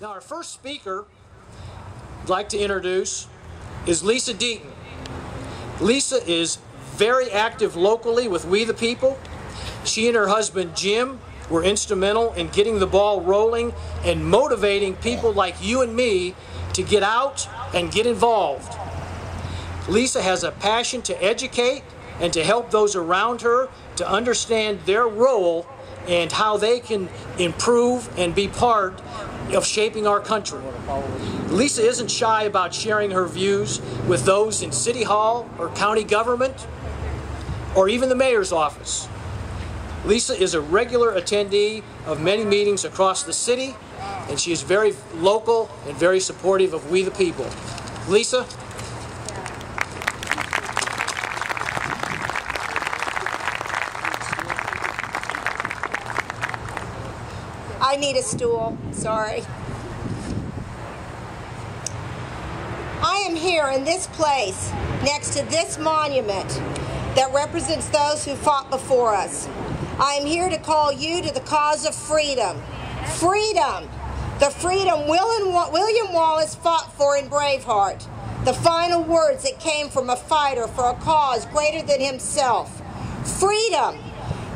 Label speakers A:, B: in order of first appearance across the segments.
A: Now, our first speaker I'd like to introduce is Lisa Deaton. Lisa is very active locally with We the People. She and her husband Jim were instrumental in getting the ball rolling and motivating people like you and me to get out and get involved. Lisa has a passion to educate and to help those around her to understand their role and how they can improve and be part of shaping our country. Lisa isn't shy about sharing her views with those in City Hall or county government or even the mayor's office. Lisa is a regular attendee of many meetings across the city and she is very local and very supportive of We the People. Lisa?
B: I need a stool. Sorry. I am here in this place next to this monument that represents those who fought before us. I am here to call you to the cause of freedom. Freedom! The freedom William Wallace fought for in Braveheart. The final words that came from a fighter for a cause greater than himself. Freedom!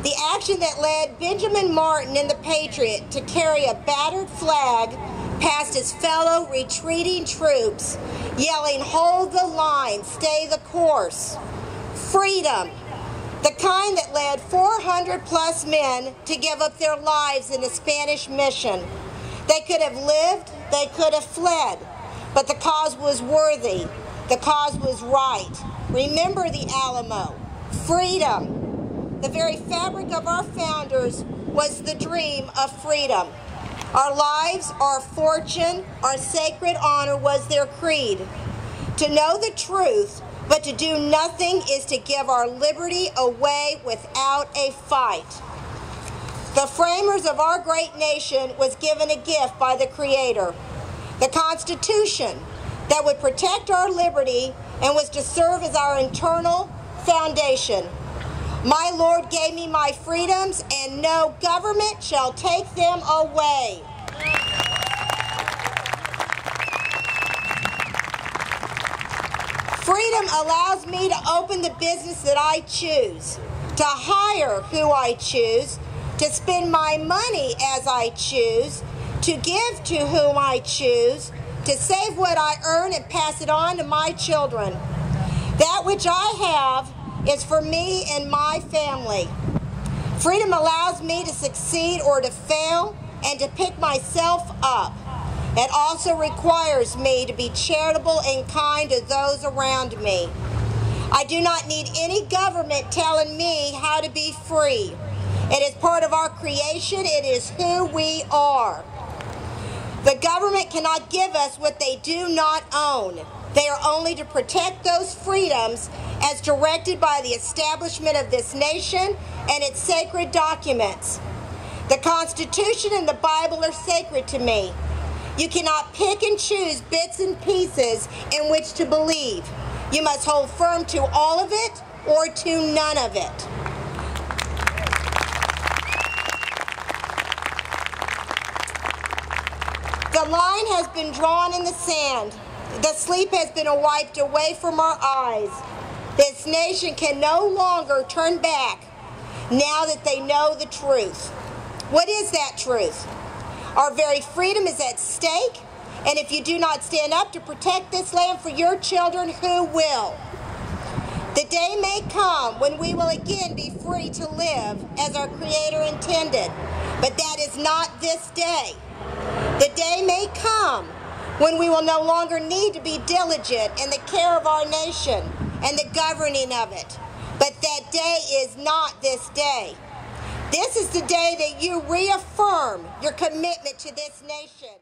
B: The action that led Benjamin Martin and the Patriot to carry a battered flag past his fellow retreating troops, yelling, Hold the line, stay the course. Freedom, the kind that led 400 plus men to give up their lives in the Spanish mission. They could have lived, they could have fled, but the cause was worthy, the cause was right. Remember the Alamo, freedom. The very fabric of our founders was the dream of freedom. Our lives, our fortune, our sacred honor was their creed. To know the truth, but to do nothing is to give our liberty away without a fight. The framers of our great nation was given a gift by the Creator. The Constitution that would protect our liberty and was to serve as our internal foundation. My Lord gave me my freedoms, and no government shall take them away. Freedom allows me to open the business that I choose, to hire who I choose, to spend my money as I choose, to give to whom I choose, to save what I earn and pass it on to my children. That which I have is for me and my family. Freedom allows me to succeed or to fail and to pick myself up. It also requires me to be charitable and kind to those around me. I do not need any government telling me how to be free. It is part of our creation. It is who we are. The government cannot give us what they do not own. They are only to protect those freedoms as directed by the establishment of this nation and its sacred documents. The Constitution and the Bible are sacred to me. You cannot pick and choose bits and pieces in which to believe. You must hold firm to all of it or to none of it. The line has been drawn in the sand. The sleep has been wiped away from our eyes. This nation can no longer turn back now that they know the truth. What is that truth? Our very freedom is at stake, and if you do not stand up to protect this land for your children, who will? The day may come when we will again be free to live as our Creator intended, but that is not this day. The day may come when we will no longer need to be diligent in the care of our nation and the governing of it. But that day is not this day. This is the day that you reaffirm your commitment to this nation.